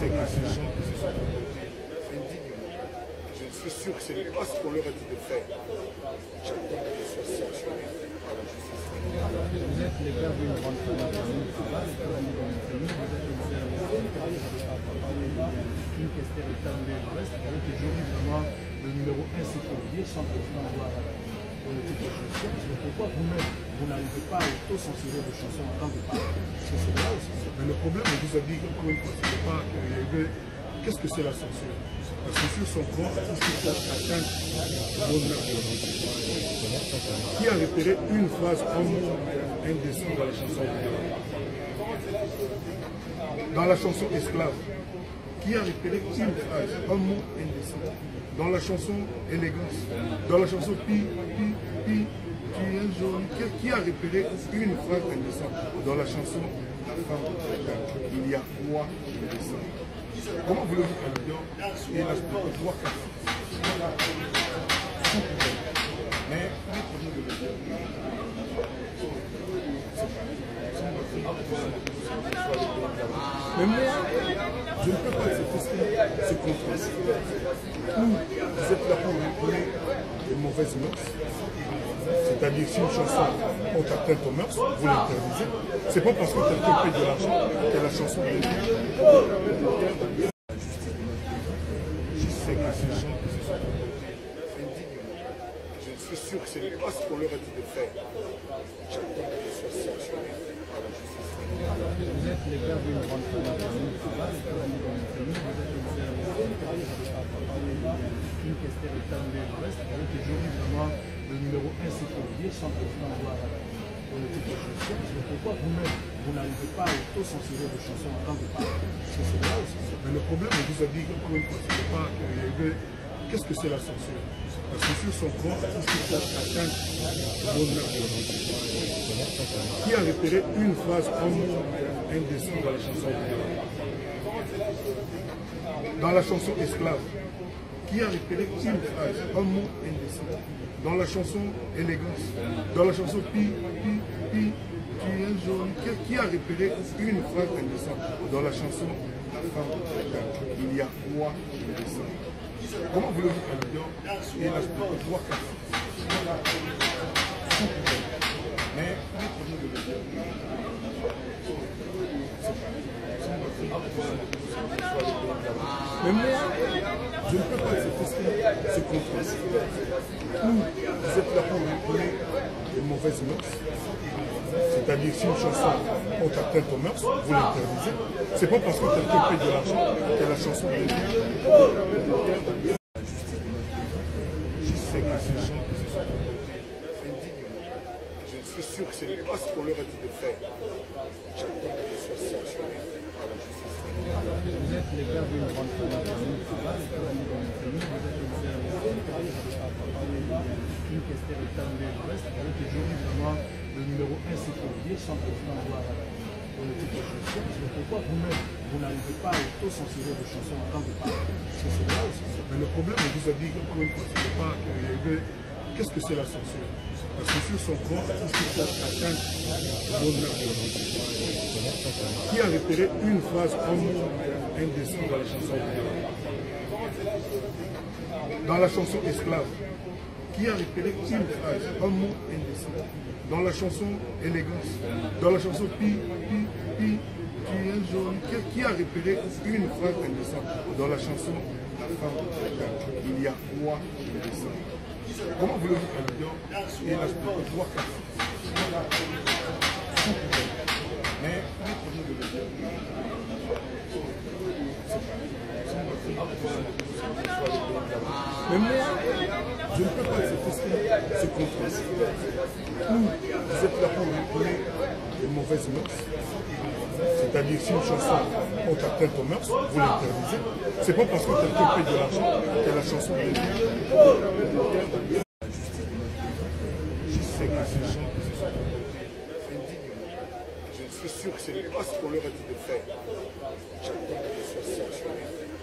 sais que je suis sûr que ce n'est pas ce qu'on leur a dit de faire. J'attends qu'ils soient sanctionnés par la justice. Vous êtes les gars d'une grande famille, famille, Fabal, et comme dans une famille, vous êtes le une question de temps de l'Ouest, avec aujourd'hui vraiment le numéro 1 sécurier, sans politique de chanson. C'est pourquoi vous-même, vous n'arrivez pas à auto-censurer vos chansons en tant que parole Parce que c'est là. Mais le problème, on vous a dit encore une fois, c'est pas que Qu'est-ce que c'est la censure La censure, son corps artistique atteint l'honneur de Qui a repéré une phrase, un mot indécent dans la chanson Dans la chanson Esclave, qui a repéré une phrase, un mot indécent Dans la chanson Élégance, dans la chanson Pi, Pi, Pi, qui a repéré une phrase indécente Dans la chanson La femme, il y a quoi indécent Comment voulez-vous ait l'aspect de pouvoir Mais mais moi, je ne peux pas accepter ce contraste où vous êtes là pour manipuler les mauvaises mœurs. C'est-à-dire si une chanson porte atteinte aux mœurs, vous l'interdisez. C'est pas parce que quelqu'un paye de l'argent que la chanson est Je sais que ces gens qui se sont indignement, je suis sûr que ce n'est pas ce qu'on leur a dit de faire. J'attends qu'ils soient sanctionnés Vous vous le le numéro 1 sécurier, sans président de la politique de chanson. C'est pourquoi vous-même, vous n'arrivez pas à auto-censurer vos chansons en tant que. Mais le problème, vous a dit pas que Qu'est-ce que c'est la censure La censure, son corps artistique atteint l'honneur de la Qui a repéré une phrase, un mot indécent dans la chanson Dans la chanson Esclave, qui a repéré une phrase, un mot indécent Dans la chanson Élégance, dans la chanson Pi, Pi, Pi, qui est joli, qui a repéré une phrase indécente Dans la chanson La femme, il y a quoi indécent Comment voulez-vous qu'un lion ait de pouvoir faire Mais mais moi, je ne peux pas accepter ce contraste vous êtes là pour manipuler les mauvaises mœurs. C'est-à-dire si une chanson porte atteinte aux vous l'interdisez. C'est pas parce que quelqu'un paye de l'argent que la chanson est Je sais que ces gens qui se sont je suis sûr que ce n'est pas ce qu'on leur a dit de faire. Comme le le numéro 1 sécurier, sans président de la politique de chanson. Pourquoi vous-même, vous n'arrivez pas à auto-censurer vos chansons en tant que. Mais le problème, on vous a dit encore une fois, Qu'est-ce que c'est la censure? La censure, son corps artistique atteint l'honneur de la Qui a repéré une phrase, un mot indécent dans la chanson Dans la chanson Esclave, qui a repéré une phrase, un mot indécent Dans la chanson Élégance, dans la chanson Pi, Pi, Pi, qui est joli, qui a repéré une phrase indécente. Dans la chanson La femme, il y a quoi indécent Comment voulez-vous qu'un lion ait l'aspect de pouvoir faire Mais mais moi, je ne peux pas accepter ce contraste vous êtes là pour manipuler les mauvaises mœurs. C'est-à-dire si une chanson porte atteinte aux mœurs, vous l'interdisez. C'est pas parce que quelqu'un paye de l'argent que la chanson est Je sais que ces gens qui se sont je suis sûr que ce n'est pas ce qu'on leur a dit de faire. J'attends qu'ils soient sanctionnés.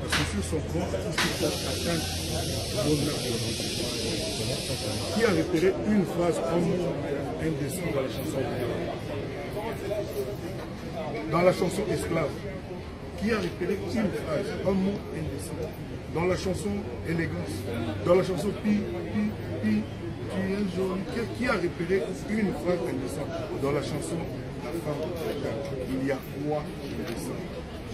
La censure, son corps, tout ce qui a repéré une phrase, un mot indécent dans la chanson? Dans la chanson Esclave, qui a repéré une phrase, un mot indécent Dans la chanson Élégance, dans la chanson Pi, Pi, Pi, qui est joli, qui a repéré une phrase indécente Dans la chanson La femme, il y a moi indécent.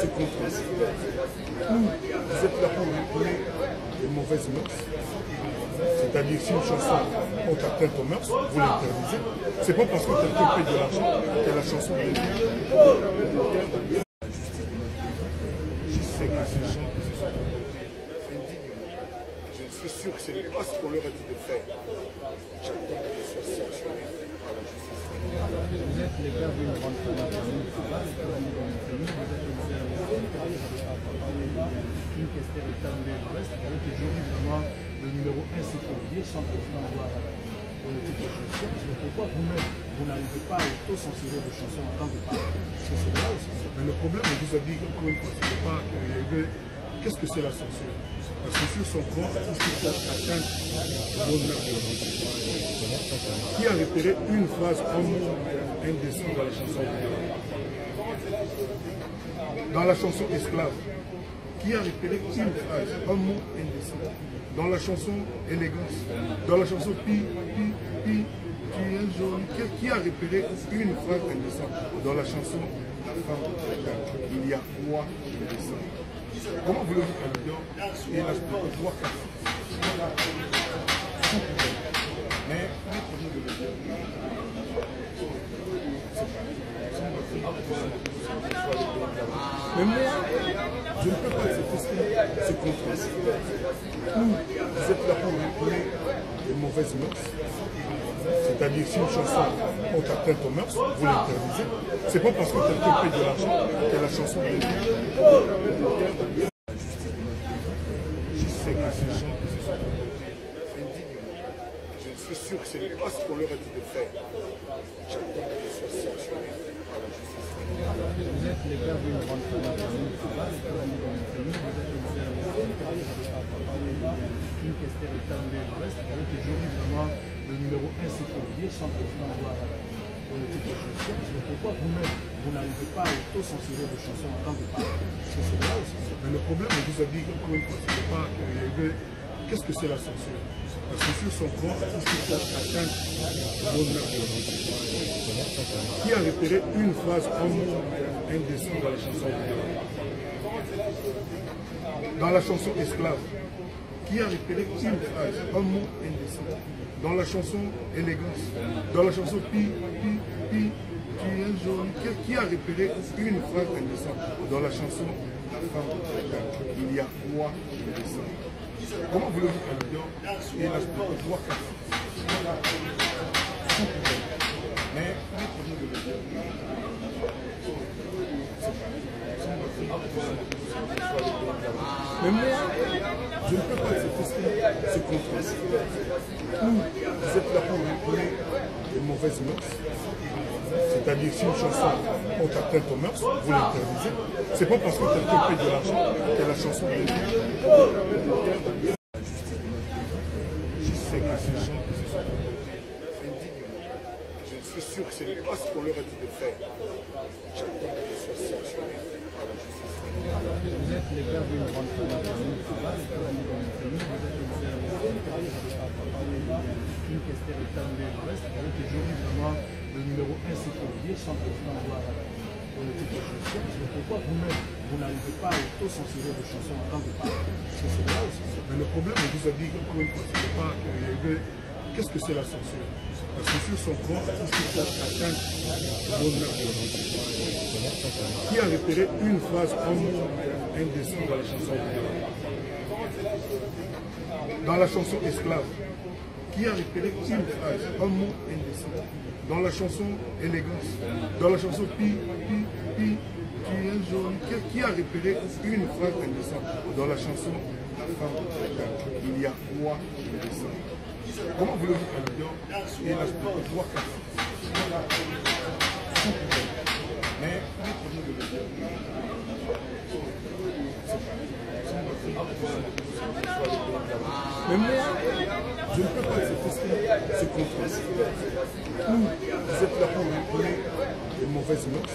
ce contraste. Ou vous êtes là pour réprimer les mauvaises mœurs, c'est-à-dire si une chanson porte atteinte aux mœurs, vous l'interdisez. C'est pas parce que quelqu'un paye de l'argent que la chanson est Je sais que ces gens se sont indignes. Je suis sûr que ce n'est pas ce qu'on leur a dit de faire. J'attends qu'ils soient sanctionnés. Vous êtes les gars d'une grande famille, une question de de l'Ouest, avec aujourd'hui le numéro 1 sécurier, 100% gloire à la pour le titre de pourquoi vous-même, vous n'arrivez pas à auto-censurer vos chansons en tant que là. Mais le problème, vous a dit encore une fois, c'est pas Qu'est-ce que c'est la censure La censure, son corps, tout ce qui de la Qui a repéré une phrase, un mot indécent dans la chanson Dans la chanson Esclave, qui a repéré une phrase, un mot indécent dans la chanson Élégance, dans la chanson Pi, Pi, Pi, qui est joli, qui a repéré une phrase indécente dans la chanson La femme, il y a moi indécent. Comment voulez-vous qu'un lion ait l'aspect de trois quatre Mais, mais moi, je ne peux pas accepter ce contraste. Ou vous êtes là pour réprimer les mauvaises mœurs, c'est-à-dire si une chanson porte atteinte aux mœurs, vous l'interdisez. C'est pas parce que quelqu'un paye de l'argent que la chanson est Je sais que ces gens se sont. Je suis sûr que ce n'est pas ce qu'on leur a dit de faire. J'attends qu'ils soient vous le numéro 1 sécurier, 100% gloire à la pour le titre de chanson, que pourquoi vous-même, vous n'arrivez pas à auto-censurer vos chansons en tant que que c'est aussi. Mais le problème, vous a dit encore une fois, c'est pas que Qu'est-ce que c'est la censure? La censure, son corps, tout ce qui a repéré une phrase, un mot indécent dans la chanson Dans la chanson Esclave, qui a repéré une phrase, un mot indécent Dans la chanson Élégance, dans la chanson Pi, Pi, Pi, qui a repéré une phrase indécente Dans la chanson La femme, il y a moi indécent. Comment voulez-vous qu'un ait l'aspect de trois quatre. Mais, mais moi, je ne peux pas Ou vous êtes là pour réprimer les mauvaises mœurs, c'est-à-dire si une chanson porte atteinte aux mœurs, vous l'interdisez. C'est pas parce que quelqu'un paye de l'argent que la chanson est se sont indignes. Je suis sûr que ce n'est pas ce qu'on leur a dit de faire. J'attends qu'ils soient sanctionnés par la justice. Vous êtes les gars d'une grande famille, vous le numéro 1 sécurier, 100% gloire à la pour le de que pourquoi vous-même, vous n'arrivez pas à auto-censurer vos chansons en tant que que. Mais le problème, vous a dit pas que Qu'est-ce que c'est la censure La censure, son corps, tout ce qui peut atteindre l'honneur de Qui a repéré une phrase, un mot indécent dans la chanson dans la chanson Esclave, qui a répété une phrase, un mot indécent. Dans la chanson Élégance, dans la chanson Pi, Pi, Pi, tu es joli, qui, qui a répété une phrase indécente. Dans la chanson La femme, il y a quoi indécent. Comment voulez-vous qu'un lion ait la pouvoir Mais, mais moi, je ne peux pas accepter ce contraste. Ou vous êtes là pour réprimer les mauvaises mœurs,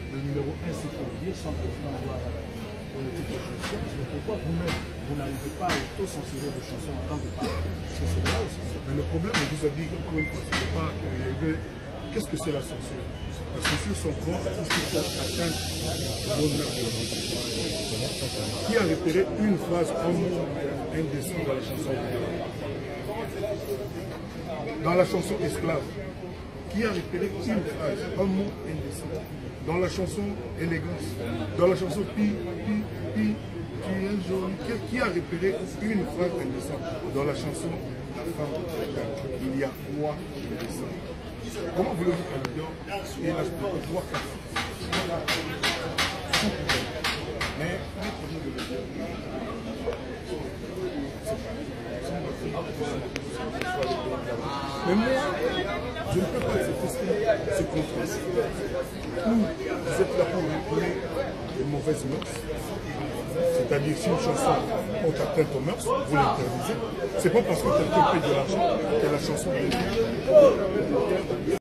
le numéro 1 sécurier, sans président avoir politique de chanson. C'est pourquoi vous-même, vous n'arrivez pas à auto-censurer vos chansons en tant que que c'est aussi. Mais le problème, on vous a dit encore une fois, c'est pas Qu'est-ce que c'est la censure? La censure sont contre tout ce qui peut atteindre l'honneur de l'entreprise. Qui a repéré une phrase, un mot indécent dans la chanson Dans la chanson Esclave, qui a repéré une phrase, un mot indécent Dans la chanson Élégance, dans la chanson Pi, Pi, Pi, tu es joli, qui, qui a repéré une phrase indécente Dans la chanson La femme, il y a quoi indécent Comment voulez-vous qu'un lion ait la pouvoir Mais, mais moi, je ne peux pas accepter ce. Ou vous êtes là pour réprimer les mauvaises mœurs, c'est-à-dire si une chanson porte atteinte aux mœurs, vous l'interdisez. C'est pas parce que quelqu'un paye de l'argent que la chanson est